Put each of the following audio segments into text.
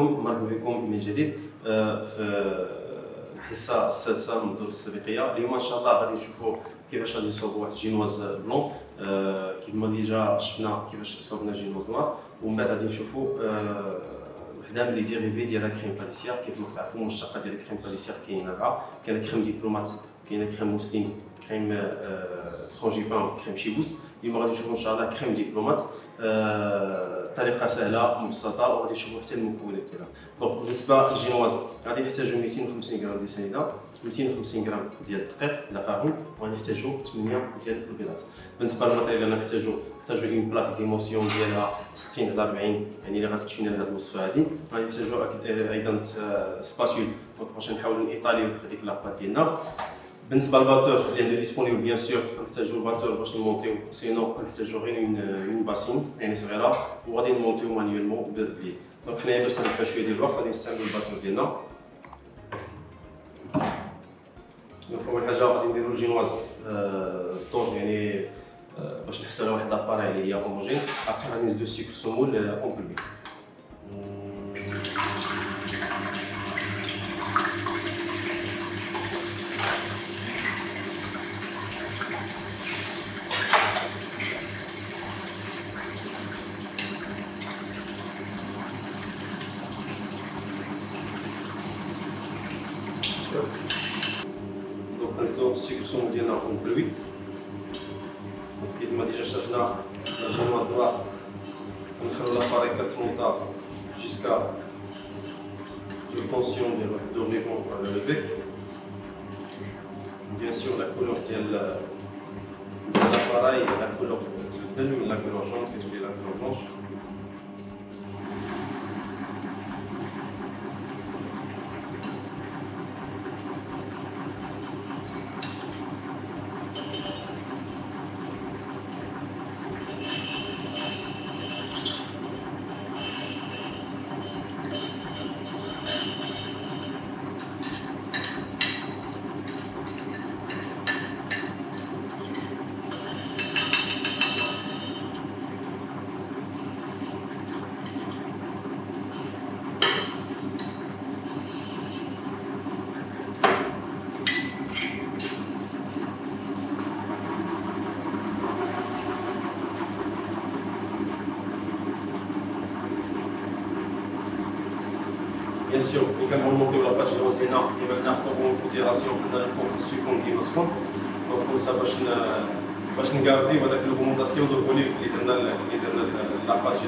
عليكم مرحبا بكم من جديد آه، في الحصة السادسة من الدروس السابقية. اليوم إن شاء الله غادي نشوفوا كيفاش غادي نصاوبوا واحد génoise blanche. آه، كيف ما déjà شفنا كيفاش صاوبنا génoise noire ومن بعد غادي نشوفوا آه، وحدة من les dérivés ديال crème pâtissière كيف ما كتعرفوا المشتقه ديال crème pâtissière كاينة اربعه كاينة crème diplomate كاينة crème mousseline crème frangipane crème chiboust اليوم غادي نشوفوا إن شاء الله crème diplomate. طريقة سهلة مبسطة وغادي نشوفوا حتى المكونات ديالها donc بالنسبة للجينواز غادي نحتاجو 250 غرام ديال السنيده 250 غرام ديال الدقيق farine وغادي نحتاجو 8 ديال البيضات. بالنسبة لل matériel اللي غنحتاجو نحتاجو une plaque dimension ديالها 60 على 40 يعني اللي غتكفينا لهاد الوصفة هادي غادي نحتاجو أيضا spatule donc باش نحاولوا نيطاليو هذيك la pâte ديالنا. بالنسبة لل batteur اللي عنده disponible bien sûr نحتاجو ال batteur باش نمونتيو sinon نحتاجو غير une bassine يعني صغيره وغادي نمونتيو manuellement باليد donc حنايا باش نربحو شوية ديال الوقت غادي نستعملو ال batteur ديالنا donc اول حاجة غادي نديرو الجينواز طور يعني باش نحصلوا على واحد l'appareil اللي هي homogène après غادي نزيدو السكر semoule en pluie donc نزيدو السكر سمول ديالنا en pluie كيف ما déjà شفنا la génoise noire نخلو l'appareil كتمونطا jusqu'à obtention ديال واحد du ruban على le bec bien sûr la couleur ديال ديال l'appareil la couleur تبدل من la couleur que dans le fond, il suit comme dit Mascon. Donc, comme ça, باش باش نغارديو هذاك الريكومونداسيون دو فوليوم اللي درنا اللي درنا لا باج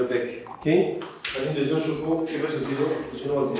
voilà donc le bec كاين غادي ندوزو نشوفو كيفاش نزيدو الجينواز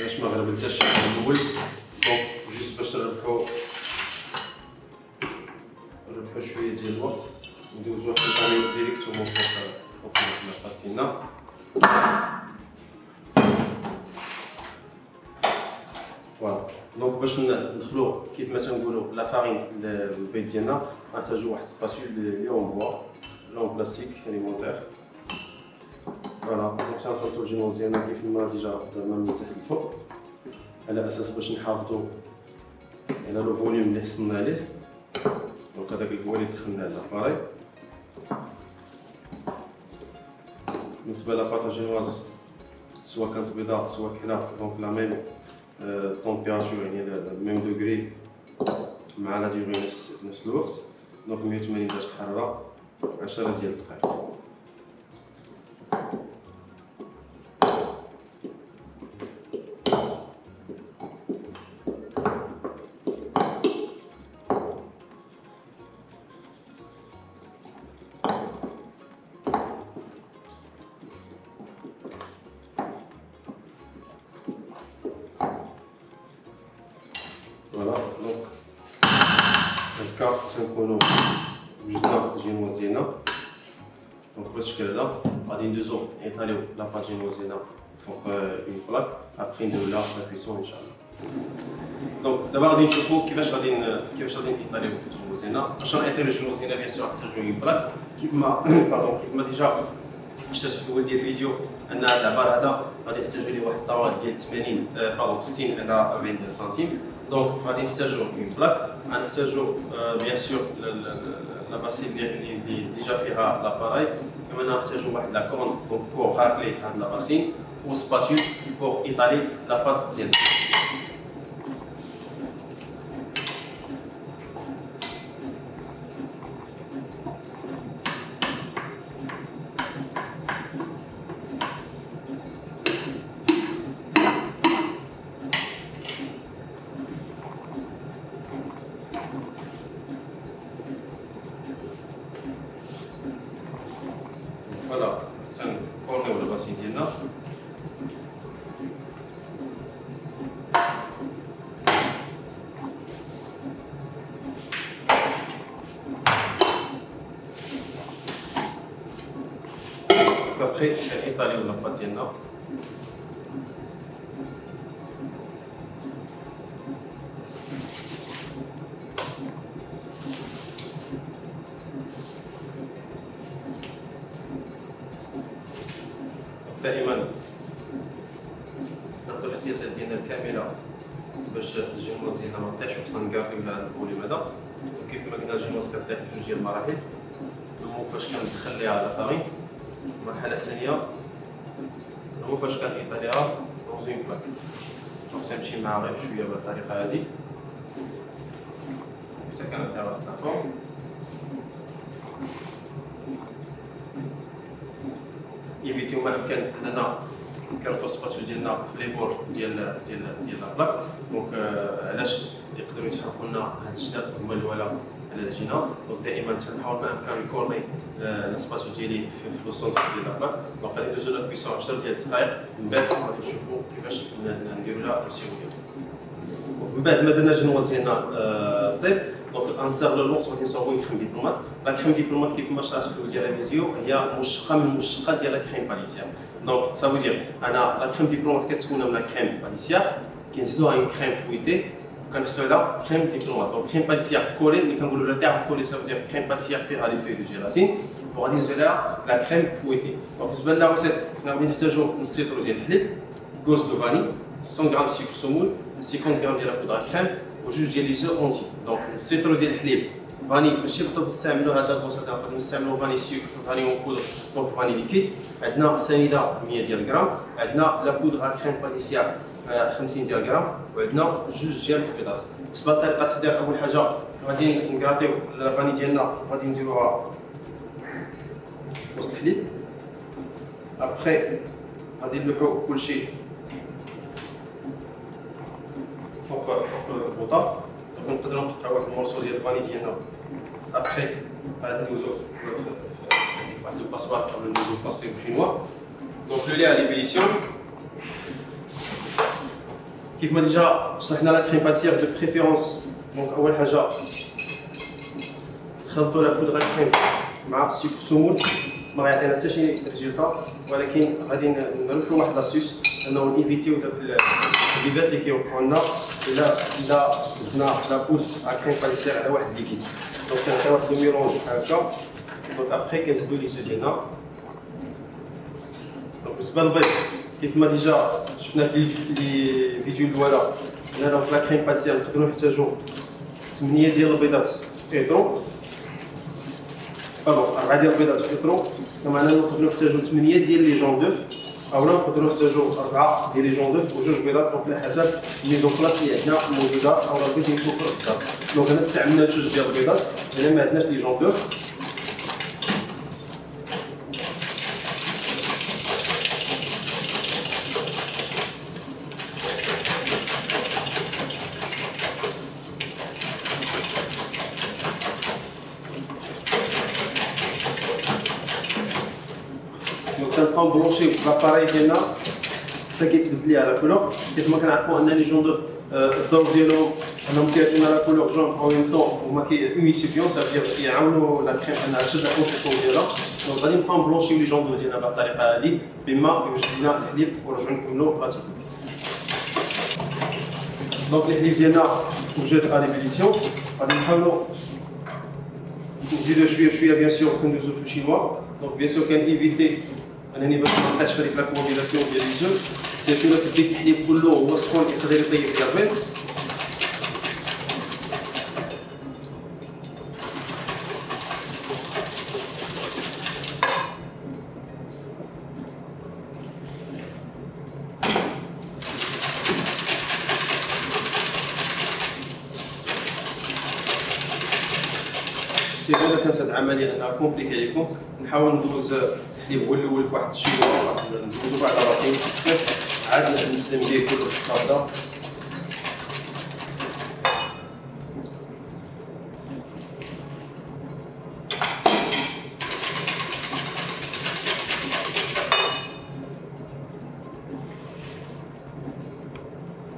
علاش ما غربلتهاش من الأول donc juste باش نربحو نربحو شوية ديال الوقت ندوزوها في le tamis directement فوق فوق la pâte ديالنا voilà donc باش ندخلو كيف ما تنقولو la farine للبيض ديالنا غنحتاجو واحد spatule اللي en bois لا en plastique alimentaire donc تنحطو الجينوز ديالنا كيف ما déjà درنا من تحت الفوق على أساس باش نحافظو على le volume اللي حصلنا عليه. donc هذاك هو اللي دخلنا على l'appareil بالنسبة la pâte à génoise سواء كانت بيضاء سواء كحلة donc la même température يعني même degré مع les degrés نفس نفس الوقت. donc 180 درجة الحراره 10 ديال الدقائق. هكا تنكونو وجدنا جينوا زينه دونك بهذا الشكل هذا غادي ندوزو نيطاليو لاباط جينوا زينه فوق اون بلاك ابخي نديرو لها لا كويسون ان شاء الله دونك دابا غادي نشوفو كيفاش غادي كيفاش غادي نيطاليو جينوا زينه باش نيطاليو جينوا زينه بيان سور نحتاجو اون بلاك كيف ما باردون كيف ما ديجا شفت في الأول ديال الفيديو ان هذا العبار هذا غادي نحتاجو ليه واحد الطوال ديال 80 باردون 60 على 40 سنتيم donc غادي نحتاجو une plaque غنحتاجو bien sûr la bassine اللي déjà فيها l'appareil كما نحتاجو واحد la corne donc pour racler هاد la bassine و spatule pour étaler la pâte ديالنا voilà تنكورنيو ال bassine ديالنا ابخي ايطاليو la pâte ديالنا دائما باش الجينواز ديالنا ما تطيحش وخصنا نكارديو هذا الفوليوم هذا كيف ما قلنا الجينواز كتطيح بجوج ديال المراحل. نمو فاش كندخل ليها على فارين المرحله الثانية نمو فاش كنيطاليها دون زون بلاك دونك تنمشي معها غير بشويه بالطريقة هذه حتى كنديرها لافورم ايفيتيو ما امكن اننا نكرتو سباتو ديالنا في لي بور ديال ديال ديال لابلاك دونك علاش يقدروا يتحركوا لنا هاد الجداب هما الولا على الجينا دونك دائما تنحاول ما امكن نكورني السباتو ديالي في, لو سونتر ديال لابلاك دونك غادي ندوزو لا بيسون 10 ديال الدقائق. من بعد غادي نشوفوا كيفاش نديروا لها ديالنا من بعد ما درنا جنواز هنا طيب. دونك انسيغ الوقت غادي نصاوبو كريم ديبلومات لا كريم ديبلومات كيف ما شرحت في ديال الفيديو هي مشتقه من المشتقات ديال لا كريم باليسير donc ça veut dire أنا la crème diplomate كتكون من la crème pâtissière كنزيدوها une crème fouettée وكنزيدو على crème diplomate donc crème pâtissière collée ملي كنقولوا la تاع collée ça veut dire crème pâtissière فيها les feuilles de gélatine وغادي نزيدو عليها la crème fouettée donc بالنسبة ل la recette غادي نحتاجو نص لتر ديال الحليب gousse de vanille 100 غرام سكر سمول 50 غرام ديال ال poudre crème وجوج ديال les œufs entiers donc السيترو ديال الحليب vanille ماشي بالضبط نستعملوا هذا ال gousse نقدروا نستعملوا vanille sec vanille en poudre donc vanille liquide عندنا سنيده 100 ديال غرام عندنا la poudre crème pâtissière 50 ديال غرام وعندنا جوج ديال البيضات بالنسبة لطريقه التحضير اول حاجة غادي نكراطيو ال vanille ديالنا غادي نديروها في وسط الحليب ابخي غادي نلوحو كلشي فوق فوق البوطه نقدروا نقطعوا واحد ال morceau ديال ال vanille ديالنا ابخي غادي ندوزو في واحد ال passoire ولا ندوزو passer chinois donc le lait على l'ébullition كيف ما déjà شرحنا la crème pâtissière de préférence donc اول حاجة نخلطوا la poudre crème مع السكر سمول ما غيعطينا حتى شي résultat ولكن غادي نربحوا واحد l'astuce انه نيفيتيو داك الحبيبات اللي كيوقعوا لنا الا الا زدنا la poudre crème pâtissière على واحد liquide donc كنعطي واحد ال mélange بحال هكا donc après كنزيدو les œufs ديالنا donc بالنسبة للبيض كيف ما déjà شفنا في les vidéos الاولى هنا في la crème pâtissière نقدروا نحتاجو 8 ديال البيضات في litre pardon 4 ديال البيضات في litre كما اننا نقدروا نحتاجو 8 ديال les jaunes d'œufs أولا نقدروا نحتاجو 4 ديال les jaunes d'œufs وجوج بيضات donc على حسب ال mise en place اللي عندنا موجودة أو يكون في الدار donc هنا استعملنا جوج ديال البيضات هنا ما عندناش les jaunes d'œufs نبقاو بلونشيو l'appareil ديالنا حتى كيتبدل ليها la couleur كيف ما كنعرفوا ان les jaunes d'œufs الدور ديالهم انهم كيعطيونا la couleur jaune au même temps هما كي émulsifiant ça veut dire كيعاونوا la crème انها تشد la consistance ديالها donc غادي نبقاو نبلونشيو les jaunes d'œufs ديالنا بهذه الطريقة هذه بما يوجد لنا الحليب ونرجعوا نكملوا la technique donc الحليب ديالنا وجد à l'ébullition غادي نحاولوا نزيدو شوية بشويه bien sûr كندوزو في ال chinois donc bien sûr كان éviter أنني باش ما نبقاش في هذيك la combinaison ديال les œufs surtout الا كديت الحليب كله هو سخون يقدر يطيب في البيض سي إذا كانت هذه العملية أنها كومبليكي عليكم نحاول ندوز الحليب هو الأول في واحد الشيء ندوزو بعد راسين عاد نبدا ندير كله في هكذا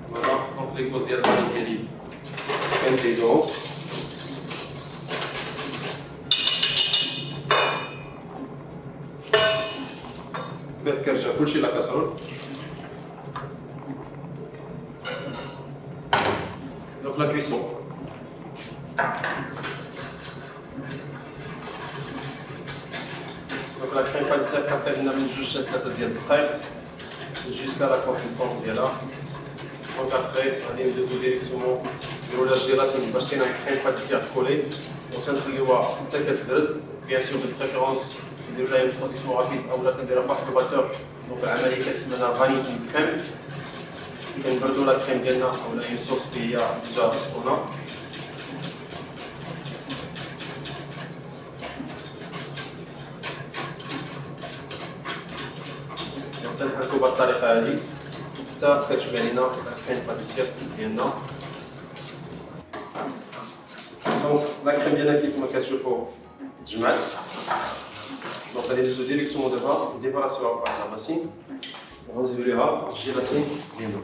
فوالا دونك لي كوز ديال الباني ديالي كنزيدوهم بعد كنرجع كلشي la casserole donc la cuisson donc la crème pâtissière كنعطي لنا من جوج حتى ثلاثة ديال الدقائق jusqu'à la consistance ديالها donc après غادي ندوزو directement نديرو لها ال gélatine باش تينا crème pâtissière ت coller وتنخليوها حتى كتبرد bien sûr de préférence نديرو لها protection rapide اولا كنديرها فواحد ال batteur donc العملية كتسمى vanner crème كنبردو la crème ديالنا اولا une sauce اللي هي déjà سخونه تنحركو بهاد الطريقة هادي حتى كتشبع لينا la crème pâtissière ديالنا donc la crème ديالنا كيف ما كتشوفوا تجمعت donc غادي ندوزو directement دابا ديباراسيوها فواحد la bassine وغنزيدو ليها ال gélatine ديالنا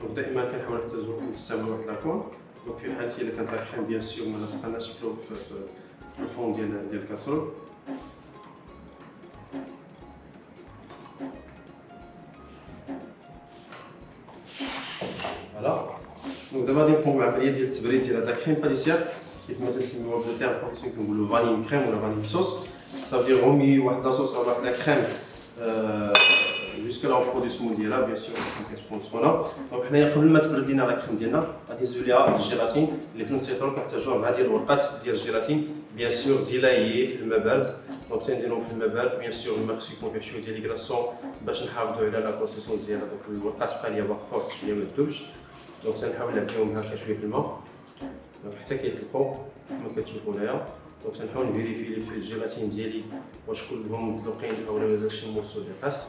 donc دائما كنحاول نحتاجو نستعمل واحد la corne دونك في حالتي الا كانت لا كريم بيان سور ما لصقناش في الفون ديال ديال الكاسرول فوالا دونك دابا غادي نقومو بالعملية ديال التبريد ديال هاد لا كريم بانيسير كيف ما تنسميوها بلو تيرم بروفيسيون كنقولو فاني كريم ولا فاني صوص صافي غومي واحد لاصوص ولا واحد لا جوسك لا برودوي ديالها بيان سور كتكون donc حنايا قبل ما تبرد لينا la crème ديالنا غادي نزيدو ليها ال gélatine اللي في نص ال litre donc كنحتاجو اربعه ديال الورقات ديال ال gélatine. bien sûr délayée في الماء بارد donc تنديروهم في الماء بارد bien sûr الماء خصو يكون فيه شوية ديال les glaçons باش نحافظو على la consistance ديالها. donc الورقات تبقى ليا واقفه شوية ما تذوبش donc تنحاول نعبيهم هكا شوية في الماء. حتى كيطلقوا كما كتشوفوا هنايا. donc تنحاول ن vérifier les feuilles gélatine ديالي واش كلهم مطلوقين اولا مازال شي morceau ديال la glace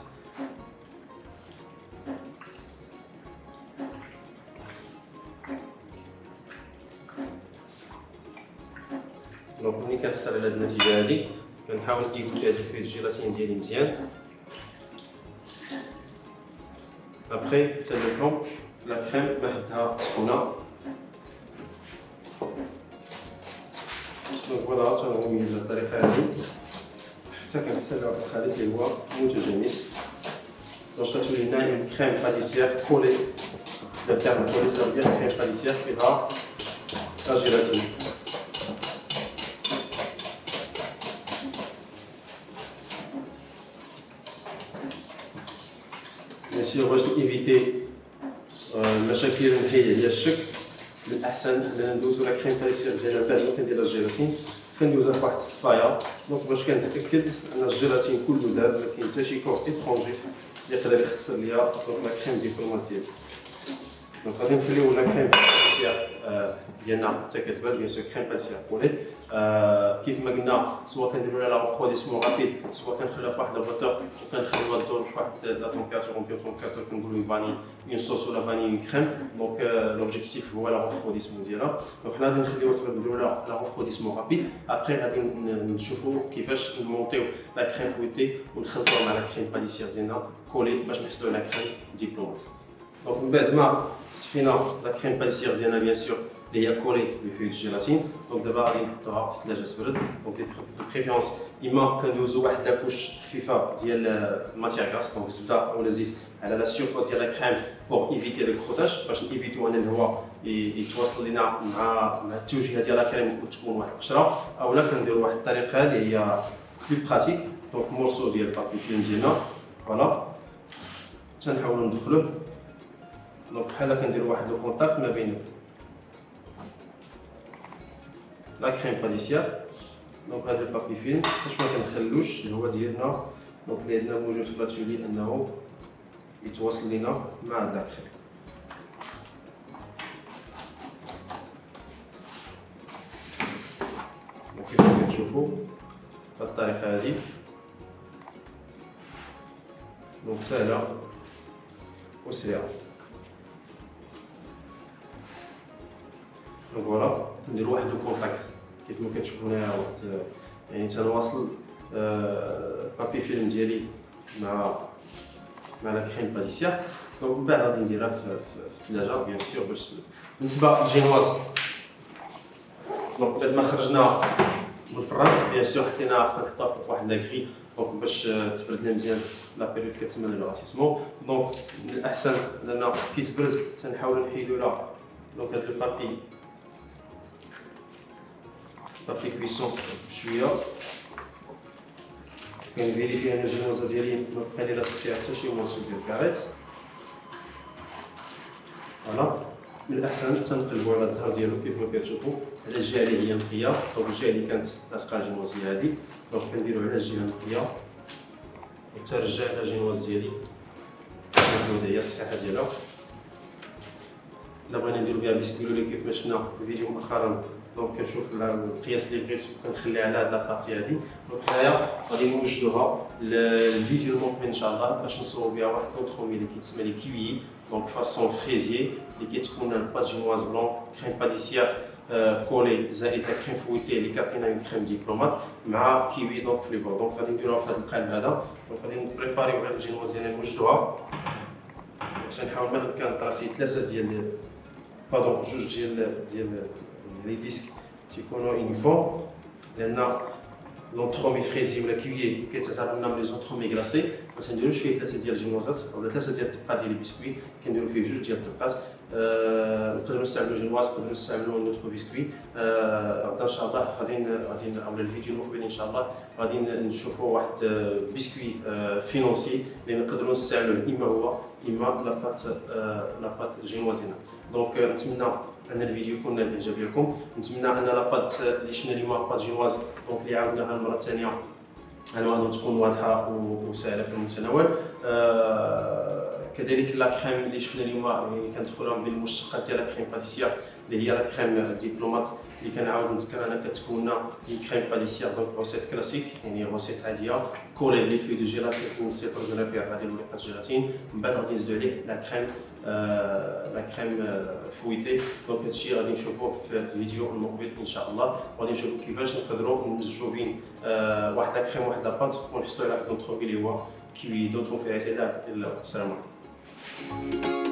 كنحصل على هاد النتيجة هادي كنحاول ن égoutter هاد les feuilles gélatine ديالي مزيان. ابخي تنلقاو في la crème بحدها سخونة. donc voilà تن remuer بهاد الطريقة هادي حتى كنحصل على الخليط اللي هو متجانس. donc كتولي لنا une crème pâtissière collée le terme collée ça veut dire crème pâtissière فيها la gélatine bien sûr باش ن éviter المشاكل اللي نحيد عليها الشك من الأحسن أننا ندوزو la crème pâtissière ديالنا بعد ما كندير الجيلاتين. كندوزها في واحد الصفايه donc باش كنتأكد أن الجيلاتين كله ذاب ما كاين حتى شي corps étranger يقدر يخسر ليا donc la crème ديال الفرماج ديالي نخليو la crème pâtissière ديالنا حتى كتبان bien sûr crème pâtissière collée آه كيف ما قلنا سواء كنديروا لها la refroidissement rapide سواء كنخليها في واحد ال batteur وكنخليوها تدور في واحد la température en température كنقولوا vanner une sauce ولا vanner une crème donc l'objectif هو la refroidissement ديالها donc حنا غادي نخليوها تبدا نديروا لها la refroidissement rapide après غادي نشوفوا كيفاش نمونطيو la crème fouettée ونخلطوها مع la crème pâtissière ديالنا collée باش نحصلوا على crème diplomate donc من بعد ما صفينا la crème pâtissière ديالنا bien sûr اللي هي collée ب feuilles de gélatine donc دابا غادي نحطوها في الثلاجه تبرد donc de préférence اما كندوزو واحد la couche خفيفه ديال ال matière grasse donc الزبده ولا الزيت على la surface ديال la crème pour éviter le croûtage باش نيفيتو ان الهواء يتواصل لنا مع مع التوجيه ديال la crème وتكون واحد القشره اولا كنديرو واحد الطريقة اللي هي plus pratique donc morceau ديال papier film ديالنا voilà تنحاولو ندخلوه donc بحال كنديرو واحد le contact ما بين la crème pâtissière donc هذا ال papier film باش ما كنخلوش الهواء ديالنا donc اللي عندنا موجود في l'atelier انه يتواصل لينا مع هاد la كريم كتشوفوا بهاد الطريقة هادي donc سهله وسريعه voilà. ندير واحد ال contact كيف ما كتشوفوا هنايا واحد يعني تنواصل papier film ديالي مع مع la crème pâtissière donc من بعد غادي نديرها في الثلاجة bien sûr باش بالنسبة لل génoise donc بعد ما خرجنا من الفران bien sûr حطينا خصنا نحطها فوق واحد la grille donc باش تبرد لنا مزيان la période كتسمى le rassissement donc من الأحسن لأن كي تبرد تنحاولوا نحيدوا لها. donc هاد le papier cuisson بشويه كن vérifier أنا الجنوزه ديالي ما لي لاصق فيها حتى شي morceau ديال كاريت voilà من الاحسن تنقلبوا على الظهر ديالو كيف ما كتشوفوا على الجهه اللي هي نقيه donc الجهه اللي كانت لاصقه الجينوازيه هذه donc كنديروا على الجهه النقيه وترجع على الجينواز ديالي كنبداو هي الصحيحه ديالها الا بغينا نديرو بها biscuit roulé كيف ما شفنا في الفيديو مؤخرا donc كنشوف القياس اللي بغيت كنخلي على هاد la partie هادي donc هنايا غادي نوجدوها الفيديو المقبل ان شاء الله باش نصورو بها واحد l'entremets اللي كيتسمى le kiwi دونك فاسون فريزيي اللي كتكون الباط جينواز بلون كريم باديسيير كولي زائد لا كريم فويتي اللي كاتينا اون كريم ديبلومات مع كيوي دونك فليبور دونك غادي نديروها في هذا القالب هذا دونك غادي نبريباريو هاد الجينواز ديالنا نوجدوها باش نحاول ما امكن طراسي ثلاثة ديال بادون جوج ديال ديال لي ديسك تيكونوا يونيفورم لأن لونترومي فريزي ولا كيوي كيتعاملنا مع لي زونترومي كلاسي ما تنديروش فيه ثلاثة ديال الجينوازات ولا ثلاثة ديال الطبقات ديال البسكوي كنديروا فيه جوج ديال الطبقات نقدروا نستعملوا جينواز نقدروا نستعملوا un autre biscuit غدا ان شاء الله غادي غادي اولا الفيديو المقبل ان شاء الله غادي نشوفوا واحد biscuit financier اللي نقدروا نستعملوه اما هو اما la pâte la pâte génoise هنا donc نتمنى أن الفيديو يكون نال الاعجاب ديالكم نتمنى أن la pâte اللي شفنا اليوم la pâte génoise donc اللي عاودناها المره الثانية المعلومات تكون واضحة وسهلة في المتناول. آه كذلك la crème اللي شفنا اليوم يعني كندخلها من المشتقات ديال la crème pâtissière اللي هي la crème diplomate اللي كنعاود نذكر أنا كتكون لنا crème pâtissière donc recette classique يعني recette عاديه collée les feuilles de gélatine نسيطر درنا فيها هذه الورقات جيلاتين من بعد غادي نزيدو عليه la crème la crème fouettée دونك هادشي غادي نشوفوه في الفيديو المقبل ان شاء الله وغادي نشوفو كيفاش نقدروا نمزجو بين واحد لا كريم واحد لاباط ونحصلوا على واحد الطروبي اللي هو كيوي دوتو في اعتدال السلام عليكم